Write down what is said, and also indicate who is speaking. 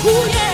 Speaker 1: Oh yeah.